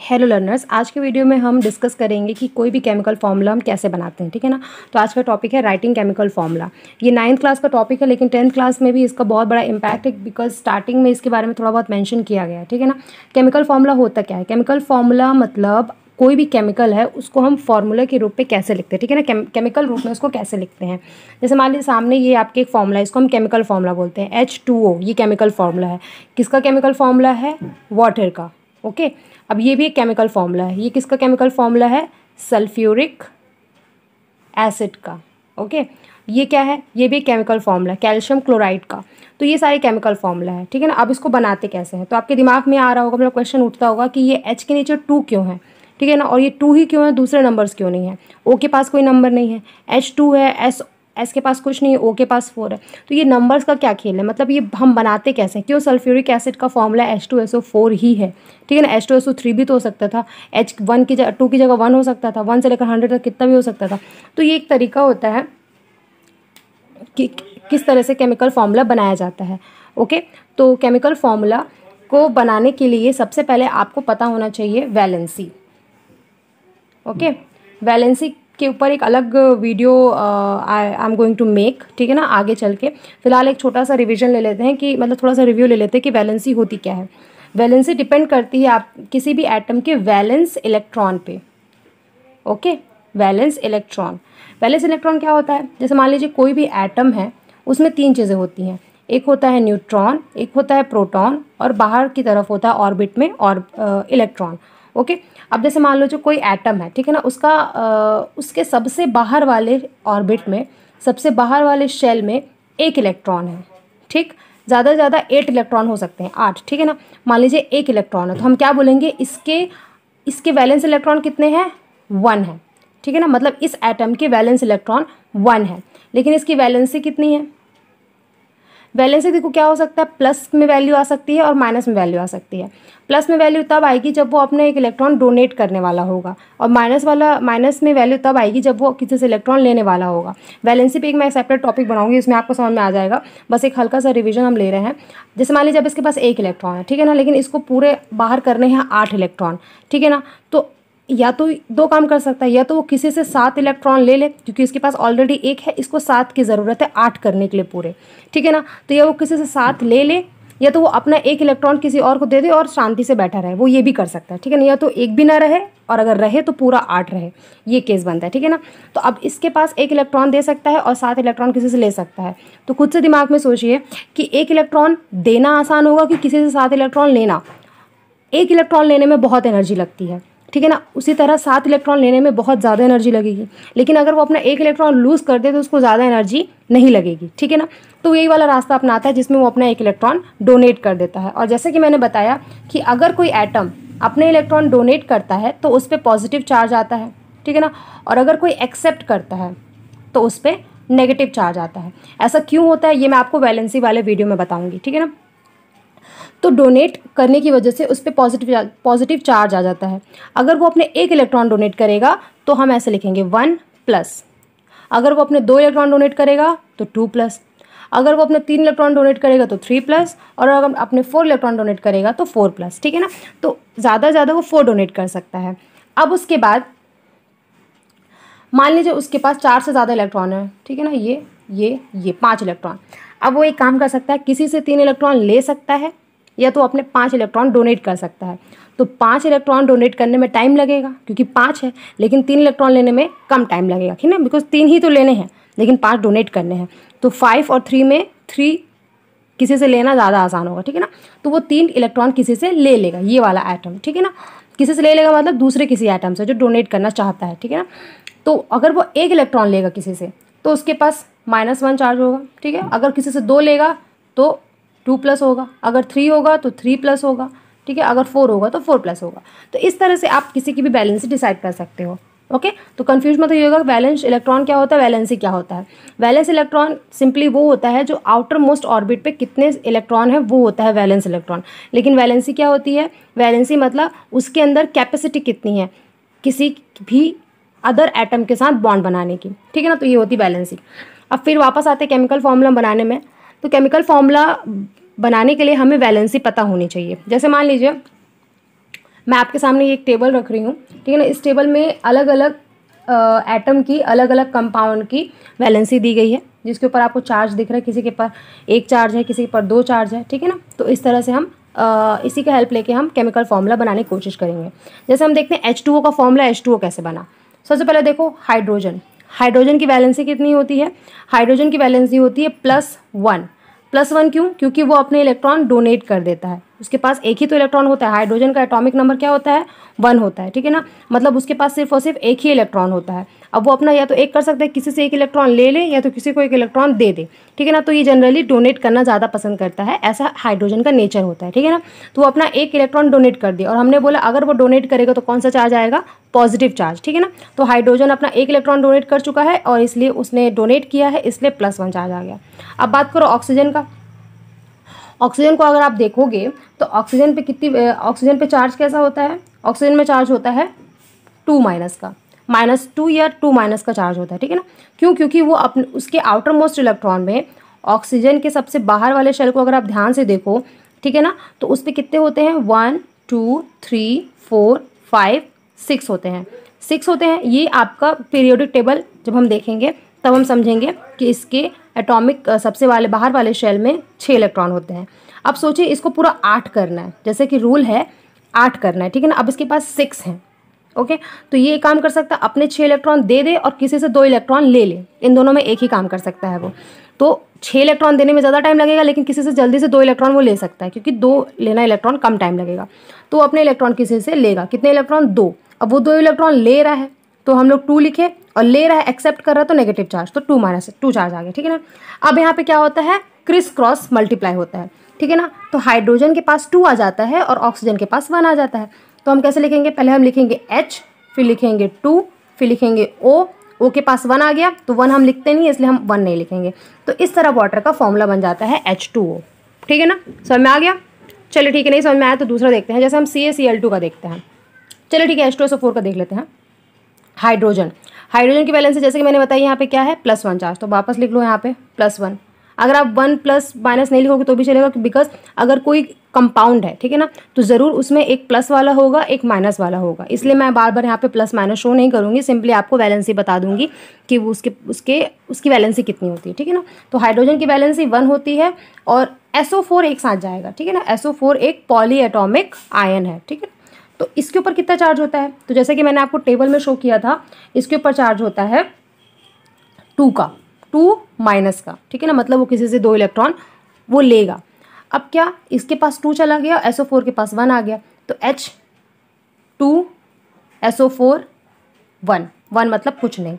Hello learners आज के video में हम डिस्कस करेंगे कि कोई भी केमिकल फॉर्मूला हम कैसे बनाते हैं ठीक है ना तो आज का टॉपिक है राइटिंग केमिकल फॉर्मूला ये नाइन्थ क्लास का टॉपिक है लेकिन टेंथ क्लास में भी इसका बहुत बड़ा इंपैक्ट है बिकॉज स्टार्टिंग में इसके बारे में थोड़ा बहुत मैंशन किया गया है ठीक है ना केमिकल फॉर्मूला होता क्या है केमिकल फॉर्मूला मतलब कोई भी केमिकल है उसको हम फॉर्मूला के रूप में कैसे लिखते हैं ठीक है ना केमिकल रूप में उसको कैसे लिखते हैं जैसे मान लीजिए सामने ये आपके एक फॉर्मूला है इसको हम केमिकल फॉर्मूला बोलते हैं एच टू ओ ये केमिकल फॉर्मूला है किसका केमिकल फॉर्मूला है वाटर का ओके अब ये भी एक केमिकल फॉर्मूला है ये किसका केमिकल फॉर्मूला है सल्फ्यूरिक एसिड का ओके ये क्या है ये भी एक केमिकल फॉर्मूला कैल्शियम क्लोराइड का तो ये सारे केमिकल फॉर्मूला है ठीक है ना अब इसको बनाते कैसे हैं तो आपके दिमाग में आ रहा होगा मतलब क्वेश्चन उठता होगा कि ये एच के नीचे टू क्यों है ठीक है ना और ये टू ही क्यों है दूसरे नंबर्स क्यों नहीं है ओ के पास कोई नंबर नहीं है एच टू है एस एस के पास कुछ नहीं है ओ के पास फोर है तो ये नंबर्स का क्या खेल है मतलब ये हम बनाते कैसे क्यों सल्फ्यूरिक एसिड का formula H two S O four ही है ठीक है ना H two S O three भी तो हो सकता था एच वन की जगह टू की जगह वन हो सकता था वन से लेकर हंड्रेड तक कितना भी हो सकता था तो ये एक तरीका होता है कि किस तरह से केमिकल फॉर्मूला बनाया जाता है ओके तो केमिकल फॉर्मूला को बनाने के लिए सबसे पहले आपको पता होना चाहिए वैलेंसी ओके वैलेंसी के ऊपर एक अलग video I am going to make ठीक है ना आगे चल के फिलहाल एक छोटा सा रिविजन ले लेते हैं कि मतलब थोड़ा सा रिव्यू ले लेते हैं कि वैलेंसी होती क्या है वैलेंसी डिपेंड करती है आप किसी भी एटम के वैलेंस इलेक्ट्रॉन पे okay valence electron valence electron क्या होता है जैसे मान लीजिए कोई भी एटम है उसमें तीन चीज़ें होती हैं एक होता है न्यूट्रॉन एक होता है प्रोटॉन और बाहर की तरफ होता है ऑर्बिट में और इलेक्ट्रॉन uh, ओके अब जैसे मान लो जो कोई एटम है ठीक है ना उसका आ, उसके सबसे बाहर वाले ऑर्बिट में सबसे बाहर वाले शेल में एक इलेक्ट्रॉन है ठीक ज़्यादा से ज़्यादा एट इलेक्ट्रॉन हो सकते हैं आठ ठीक है ना मान लीजिए एक इलेक्ट्रॉन है तो हम क्या बोलेंगे इसके इसके वैलेंस इलेक्ट्रॉन कितने हैं वन है ठीक है ना मतलब इस एटम के वैलेंस इलेक्ट्रॉन वन है लेकिन इसकी वैलेंसी कितनी है वैल्यू से देखो क्या हो सकता है प्लस में वैल्यू आ सकती है और माइनस में वैल्यू आ सकती है प्लस में वैल्यू तब आएगी जब वो अपने एक इलेक्ट्रॉन डोनेट करने वाला होगा और माइनस वाला माइनस में वैल्यू तब आएगी जब वो किसी से इलेक्ट्रॉन लेने वाला होगा वैलेंसी पे एक मैं सेपरेट टॉपिक बनाऊंगी उसमें आपको समझ में आ जाएगा बस एक हल्का सा रिविजन हम ले रहे हैं जैसे मान लीजिए जब इसके पास एक इलेक्ट्रॉन है ठीक है ना लेकिन इसको पूरे बाहर करने हैं आठ इलेक्ट्रॉन ठीक है ना तो या तो दो काम कर सकता है या तो वो किसी से सात इलेक्ट्रॉन ले ले क्योंकि इसके पास ऑलरेडी एक है इसको सात की ज़रूरत है आठ करने के लिए पूरे ठीक है ना तो या वो किसी से सात ले ले या तो वो अपना एक इलेक्ट्रॉन किसी और को दे दे और शांति से बैठा रहे वो ये भी कर सकता है ठीक है ना या तो एक भी ना रहे और अगर रहे तो पूरा आठ रहे ये केस बनता है ठीक है ना तो अब इसके पास एक इलेक्ट्रॉन दे सकता है और सात इलेक्ट्रॉन किसी से ले सकता है तो खुद से दिमाग में सोचिए कि एक इलेक्ट्रॉन देना आसान होगा कि किसी से सात इलेक्ट्रॉन लेना एक इलेक्ट्रॉन लेने में बहुत एनर्जी लगती है ठीक है ना उसी तरह सात इलेक्ट्रॉन लेने में बहुत ज़्यादा एनर्जी लगेगी लेकिन अगर वो अपना एक इलेक्ट्रॉन लूज कर दे तो उसको ज़्यादा एनर्जी नहीं लगेगी ठीक है ना तो यही वाला रास्ता अपनाता है जिसमें वो अपना एक इलेक्ट्रॉन डोनेट कर देता है और जैसे कि मैंने बताया कि अगर कोई एटम अपने इलेक्ट्रॉन डोनेट करता है तो उस पर पॉजिटिव चार्ज आता है ठीक है ना और अगर कोई एक्सेप्ट करता है तो उस पर नेगेटिव चार्ज आता है ऐसा क्यों होता है ये मैं आपको वैलेंसी वाले वीडियो में बताऊंगी ठीक है ना तो डोनेट करने की वजह से उस पर पॉजिटिव पॉजिटिव चार्ज आ जाता है अगर वो अपने एक इलेक्ट्रॉन डोनेट करेगा तो हम ऐसे लिखेंगे वन प्लस अगर वो अपने दो इलेक्ट्रॉन डोनेट करेगा तो टू प्लस अगर वो अपने तीन इलेक्ट्रॉन डोनेट करेगा तो थ्री प्लस और अगर अपने फोर इलेक्ट्रॉन डोनेट करेगा तो फोर प्लस ठीक है ना तो ज़्यादा ज़्यादा वो फोर डोनेट कर सकता है अब उसके बाद मान लीजिए उसके पास चार से ज़्यादा इलेक्ट्रॉन है ठीक है ना ये ये ये पाँच इलेक्ट्रॉन अब वो एक काम कर सकता है किसी से तीन इलेक्ट्रॉन ले सकता है या तो अपने पाँच इलेक्ट्रॉन डोनेट कर सकता है तो पाँच इलेक्ट्रॉन डोनेट करने में टाइम लगेगा क्योंकि पाँच है लेकिन तीन इलेक्ट्रॉन लेने में कम टाइम लगेगा ठीक ना बिकॉज तीन ही तो लेने हैं लेकिन पाँच डोनेट करने हैं तो फाइव और थ्री में थ्री किसी से लेना ज़्यादा आसान होगा ठीक है ना तो वो तीन इलेक्ट्रॉन किसी से ले लेगा ये वाला आइटम ठीक है ना किसी से ले लेगा मतलब दूसरे किसी आइटम से जो डोनेट करना चाहता है ठीक है ना तो अगर वो एक इलेक्ट्रॉन लेगा किसी से तो उसके पास माइनस वन चार्ज होगा ठीक है अगर किसी से दो लेगा तो टू प्लस होगा अगर थ्री होगा तो थ्री प्लस होगा ठीक है अगर फोर होगा तो फोर प्लस होगा तो इस तरह से आप किसी की भी बैलेंस डिसाइड कर सकते हो ओके okay? तो कन्फ्यूज मत होगा वैलेंस इलेक्ट्रॉन क्या होता है वैलेंसी क्या होता है वैलेंस इलेक्ट्रॉन सिंपली वो होता है जो आउटर मोस्ट ऑर्बिट पे कितने इलेक्ट्रॉन है वो होता है वैलेंस इलेक्ट्रॉन लेकिन वैलेंसी क्या होती है वैलेंसी मतलब उसके अंदर कैपेसिटी कितनी है किसी भी अदर एटम के साथ बॉन्ड बनाने की ठीक है ना तो ये होती बैलेंसी अब फिर वापस आते केमिकल फॉर्मूला बनाने में तो केमिकल फॉर्मूला बनाने के लिए हमें वैलेंसी पता होनी चाहिए जैसे मान लीजिए मैं आपके सामने एक टेबल रख रही हूँ ठीक है ना इस टेबल में अलग अलग एटम की अलग अलग कंपाउंड की वैलेंसी दी गई है जिसके ऊपर आपको चार्ज दिख रहा है किसी के पर एक चार्ज है किसी के पर दो चार्ज है ठीक है ना तो इस तरह से हम आ, इसी का हेल्प लेके हम केमिकल फॉर्मूला बनाने की कोशिश करेंगे जैसे हम देखते हैं एच का फॉर्मूला एच कैसे बना सबसे पहले देखो हाइड्रोजन हाइड्रोजन की वैलेंसी कितनी होती है हाइड्रोजन की वैलेंसी होती है प्लस वन प्लस वन क्यों क्योंकि वो अपने इलेक्ट्रॉन डोनेट कर देता है उसके पास एक ही तो इलेक्ट्रॉन होता है हाइड्रोजन का एटॉमिक नंबर क्या होता है वन होता है ठीक है ना मतलब उसके पास सिर्फ और सिर्फ एक ही इलेक्ट्रॉन होता है अब वो अपना या तो एक कर सकते हैं किसी से एक इलेक्ट्रॉन ले ले या तो किसी को एक इलेक्ट्रॉन दे दे ठीक है ना तो ये जनरली डोनेट करना ज़्यादा पसंद करता है ऐसा हाइड्रोजन का नेचर होता है ठीक है ना तो वो अपना एक इलेक्ट्रॉन डोनेट कर दिया और हमने बोला अगर वो डोनेट करेगा तो कौन सा चार्ज आएगा पॉजिटिव चार्ज ठीक है ना तो हाइड्रोजन अपना एक इलेक्ट्रॉन डोनेट कर चुका है और इसलिए उसने डोनेट किया है इसलिए प्लस वन चार्ज आ गया अब बात करो ऑक्सीजन का ऑक्सीजन को अगर आप देखोगे तो ऑक्सीजन पे कितनी ऑक्सीजन पे चार्ज कैसा होता है ऑक्सीजन में चार्ज होता है टू माइनस का माइनस टू या टू माइनस का चार्ज होता है ठीक है ना क्यों क्योंकि वो अपने उसके आउटर मोस्ट इलेक्ट्रॉन में ऑक्सीजन के सबसे बाहर वाले शेल को अगर आप ध्यान से देखो ठीक है ना तो उस पर कितने होते हैं one two three four five six होते हैं सिक्स होते हैं ये आपका पीरियोडिक टेबल जब हम देखेंगे तब हम समझेंगे कि इसके एटॉमिक सबसे वाले बाहर वाले शेल में छः इलेक्ट्रॉन होते हैं अब सोचिए इसको पूरा आठ करना है जैसे कि रूल है आठ करना है ठीक है ना अब इसके पास सिक्स हैं ओके तो ये काम कर सकता है अपने छः इलेक्ट्रॉन दे दे और किसी से दो इलेक्ट्रॉन ले ले इन दोनों में एक ही काम कर सकता है वो तो छः इलेक्ट्रॉन देने में ज़्यादा टाइम लगेगा लेकिन किसी से जल्दी से दो इलेक्ट्रॉन वो ले सकता है क्योंकि दो लेना इलेक्ट्रॉन कम टाइम लगेगा तो अपने इलेक्ट्रॉन किसी से लेगा कितने इलेक्ट्रॉन दो अब वो दो इलेक्ट्रॉन ले रहा है तो हम लोग टू लिखे और ले रहा है एक्सेप्ट कर रहा है तो नेगेटिव चार्ज तो टू माइनस टू चार्ज आ गया ठीक है ना अब यहाँ पे क्या होता है क्रिस क्रॉस मल्टीप्लाई होता है ठीक है ना तो हाइड्रोजन के पास टू आ जाता है और ऑक्सीजन के पास वन आ जाता है तो हम कैसे लिखेंगे पहले हम लिखेंगे एच फिर लिखेंगे टू फिर लिखेंगे ओ ओ के पास वन आ गया तो वन हम लिखते नहीं है इसलिए हम वन नहीं लिखेंगे तो इस तरह वाटर का फॉर्मूला बन जाता है एच टू ओ ठीक है ना समझ में आ गया चलिए ठीक है नहीं समझ में आया तो दूसरा देखते हैं जैसे हम C A C L two का देखते हैं चलिए ठीक है एच टू एस फोर का देख लेते हैं हाइड्रोजन हाइड्रोजन की वैलेंस जैसे कि मैंने बताया यहाँ पे क्या है प्लस वन चार्ज तो वापस लिख लो यहाँ पे प्लस वन अगर आप वन प्लस माइनस नहीं लिखोगे तो भी चलेगा बिकॉज अगर कोई कंपाउंड है ठीक है ना तो ज़रूर उसमें एक प्लस वाला होगा एक माइनस वाला होगा इसलिए मैं बार बार यहाँ पे प्लस माइनस शो नहीं करूँगी सिंपली आपको वैलेंसी बता दूंगी कि वो उसके उसके उसकी वैलेंसी कितनी होती है ठीक है ना तो हाइड्रोजन की वैलेंसी वन होती है और एसओ एक साथ जाएगा ठीक है ना एसओ एक पॉली एटोमिक आयन है ठीक है तो इसके ऊपर कितना चार्ज होता है तो जैसे कि मैंने आपको टेबल में शो किया था इसके ऊपर चार्ज होता है टू का टू माइनस का ठीक है ना मतलब वो किसी से दो इलेक्ट्रॉन वो लेगा अब क्या इसके पास टू चला गया एस ओ फोर के पास वन आ गया तो H two S O four one one मतलब कुछ नहीं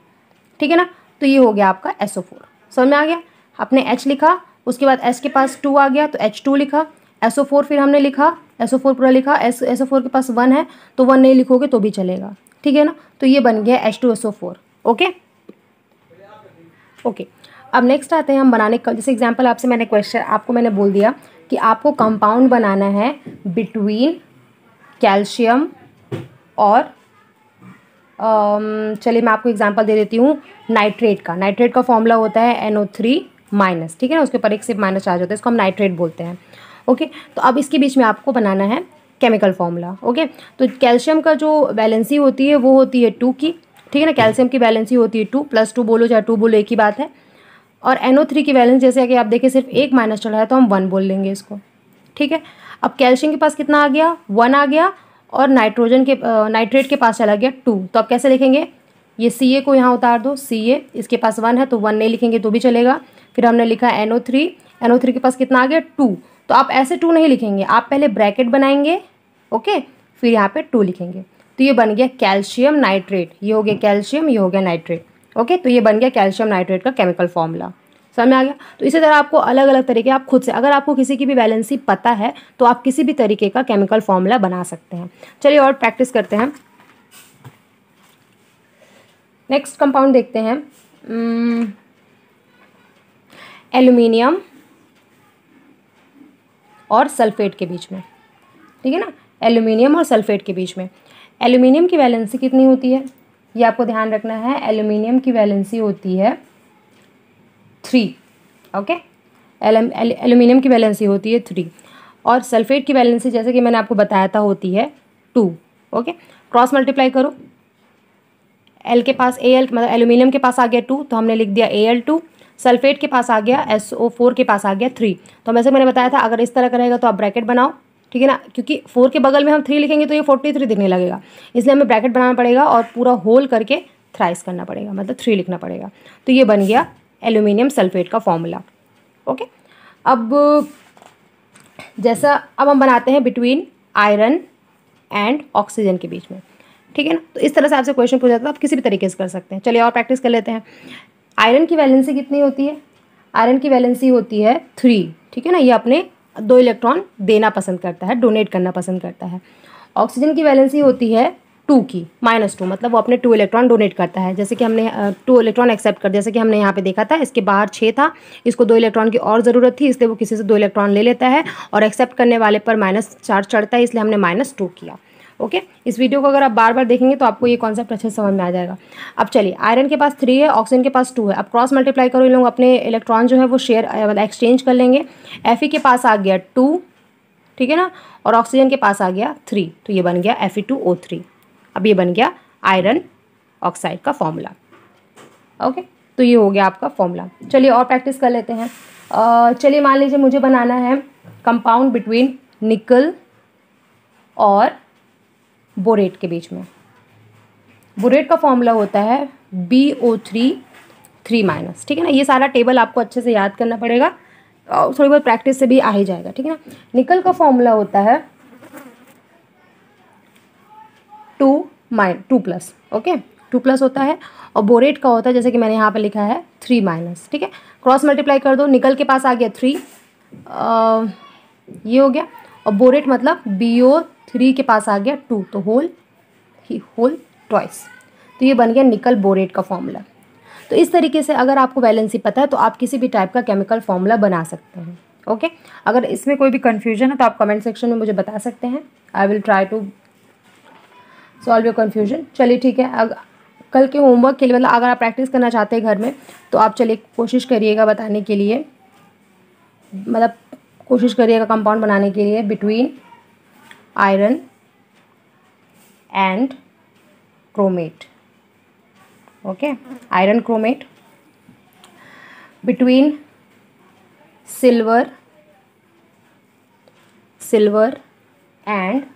ठीक है ना तो ये हो गया आपका एस ओ फोर समझ में आ गया आपने एच लिखा उसके बाद एस के पास टू आ गया तो एच टू लिखा एस ओ फोर फिर हमने लिखा एस ओ फोर पूरा लिखा एस एस ओ फोर के पास वन है तो वन नहीं लिखोगे तो भी चलेगा ठीक है ना तो ये बन गया H two S O four okay okay अब नेक्स्ट आते हैं हम बनाने जैसे एग्जाम्पल आपसे मैंने क्वेश्चन आपको मैंने बोल दिया कि आपको कंपाउंड बनाना है बिटवीन कैल्शियम और चलिए मैं आपको एग्जाम्पल दे देती हूँ नाइट्रेट का नाइट्रेट का फॉर्मूला होता है एन ओ थ्री माइनस ठीक है ना उसके ऊपर एक सिर्फ माइनस चार्ज होता है इसको हम नाइट्रेट बोलते हैं ओके तो अब इसके बीच में आपको बनाना है केमिकल फॉर्मूला ओके तो कैल्शियम का जो बैलेंसी होती है वो होती है टू की ठीक है ना कैल्शियम की बैलेंसी होती है टू प्लस टू बोलो चाहे टू बोलो एक ही बात है और थ्री की वैलेंस जैसे अगर आप देखें सिर्फ एक माइनस रहा है तो हम वन बोल लेंगे इसको ठीक है अब कैल्शियम के पास कितना आ गया वन आ गया और नाइट्रोजन के नाइट्रेट के पास चला गया टू तो आप कैसे लिखेंगे ये सी ए को यहाँ उतार दो सी ए इसके पास वन है तो वन नहीं लिखेंगे तो भी चलेगा फिर हमने लिखा N O three N O three के पास कितना आ गया टू तो आप ऐसे टू नहीं लिखेंगे आप पहले ब्रैकेट बनाएंगे ओके फिर यहाँ पे टू लिखेंगे तो ये बन गया कैल्शियम नाइट्रेट ये हो गया कैल्शियम ये हो गया नाइट्रेट ओके तो ये बन गया कैल्शियम नाइट्रेट का केमिकल फॉर्मूला समझ में आ गया तो इसी तरह आपको अलग अलग तरीके आप खुद से अगर आपको किसी की भी बैलेंसी पता है तो आप किसी भी तरीके का केमिकल फॉर्मूला बना सकते हैं चलिए और प्रैक्टिस करते हैं नेक्स्ट कंपाउंड देखते हैं एल्यूमिनियम hmm, और सल्फेट के बीच में ठीक है ना एल्यूमिनियम और सल्फेट के बीच में एल्यूमिनियम की बैलेंसी कितनी होती है ये आपको ध्यान रखना है एल्यूमिनियम की वैलेंसी होती है थ्री ओके एल्यूमिनियम की वैलेंसी होती है थ्री और सल्फेट की वैलेंसी जैसे कि मैंने आपको बताया था होती है टू ओके क्रॉस मल्टीप्लाई करो एल के पास ए एल मतलब एल्यूमिनियम के पास आ गया टू तो हमने लिख दिया ए एल टू सल्फेट के पास आ गया एस ओ फोर के पास आ गया थ्री तो वैसे मैंने बताया था अगर इस तरह का रहेगा तो आप ब्रैकेट बनाओ ठीक है ना क्योंकि फोर के बगल में हम थ्री लिखेंगे तो ये फोर्टी थ्री दिखने लगेगा इसलिए हमें ब्रैकेट बनाना पड़ेगा और पूरा होल करके थ्राइस करना पड़ेगा मतलब थ्री लिखना पड़ेगा तो ये बन गया एल्यूमिनियम सल्फेट का फॉर्मूला ओके अब जैसा अब हम बनाते हैं बिटवीन आयरन एंड ऑक्सीजन के बीच में ठीक है ना तो इस तरह से आपसे क्वेश्चन पूछा जाता है तो आप किसी भी तरीके से कर सकते हैं चलिए और प्रैक्टिस कर लेते हैं आयरन की वैलेंसी कितनी होती है आयरन की वैलेंसी होती है थ्री ठीक है ना ये अपने दो इलेक्ट्रॉन देना पसंद करता है डोनेट करना पसंद करता है ऑक्सीजन की वैलेंसी होती है टू की माइनस टू मतलब वो अपने टू इलेक्ट्रॉन डोनेट करता है जैसे कि हमने टू इलेक्ट्रॉन एक्सेप्ट कर जैसे कि हमने यहाँ पे देखा था इसके बाहर छः था इसको दो इलेक्ट्रॉन की और ज़रूरत थी इसलिए वो किसी से दो इलेक्ट्रॉन ले लेता है और एक्सेप्ट करने वाले पर माइनस चार्ज चढ़ता है इसलिए हमने माइनस टू किया ओके इस वीडियो को अगर आप बार बार देखेंगे तो आपको ये कॉन्सेप्ट अच्छे समझ में आ जाएगा अब चलिए आयरन के पास थ्री है ऑक्सीजन के पास टू है अब क्रॉस मल्टीप्लाई करो इन लोग अपने इलेक्ट्रॉन जो है वो शेयर मतलब एक्सचेंज कर लेंगे एफ के पास आ गया टू ठीक है ना और ऑक्सीजन के पास आ गया थ्री तो ये बन गया एफ अब ये बन गया आयरन ऑक्साइड का फॉर्मूला ओके तो ये हो गया आपका फॉर्मूला चलिए और प्रैक्टिस कर लेते हैं चलिए मान लीजिए मुझे बनाना है कंपाउंड बिटवीन निकल और बोरेट के बीच में बोरेट का फॉर्मूला होता है B O three three minus ठीक है ना ये सारा टेबल आपको अच्छे से याद करना पड़ेगा और थोड़ी बहुत प्रैक्टिस से भी आ ही जाएगा ठीक है ना निकल का फॉर्मूला होता है two minus two plus okay two plus होता है और बोरेट का होता है जैसे कि मैंने यहाँ पर लिखा है थ्री माइनस ठीक है क्रॉस मल्टीप्लाई कर दो निकल के पास आ गया थ्री ये हो गया और बोरेट मतलब बी ओ थ्री के पास आ गया टू तो होल ही होल ट्वाइस तो ये बन गया निकल बोरेट का फॉर्मूला तो इस तरीके से अगर आपको बैलेंसी पता है तो आप किसी भी टाइप का केमिकल फॉर्मूला बना सकते हैं ओके अगर इसमें कोई भी कन्फ्यूजन है तो आप कमेंट सेक्शन में मुझे बता सकते हैं I will try to solve your confusion चलिए ठीक है अग, कल के होमवर्क के लिए मतलब अगर आप प्रैक्टिस करना चाहते हैं घर में तो आप चलिए कोशिश करिएगा बताने के लिए मतलब कोशिश करिएगा कंपाउंड बनाने के लिए between iron and chromate. Okay, iron chromate. Between silver and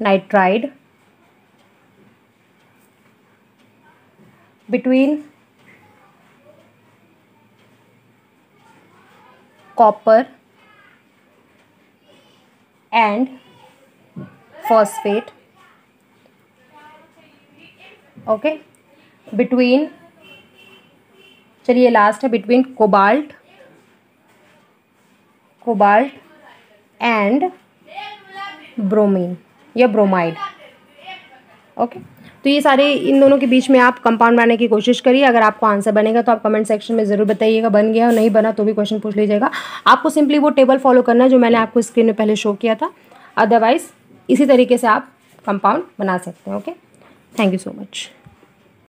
nitride, between copper and phosphate okay between चलिए लास्ट है between cobalt cobalt and bromine या ब्रोमाइड ओके okay? तो ये सारे इन दोनों के बीच में आप कंपाउंड बनाने की कोशिश करिए अगर आपको आंसर बनेगा तो आप कमेंट सेक्शन में ज़रूर बताइएगा बन गया और नहीं बना तो भी क्वेश्चन पूछ लीजिएगा आपको सिंपली वो टेबल फॉलो करना है जो मैंने आपको स्क्रीन में पहले शो किया था अदरवाइज़ इसी तरीके से आप कंपाउंड बना सकते हैं okay thank you so much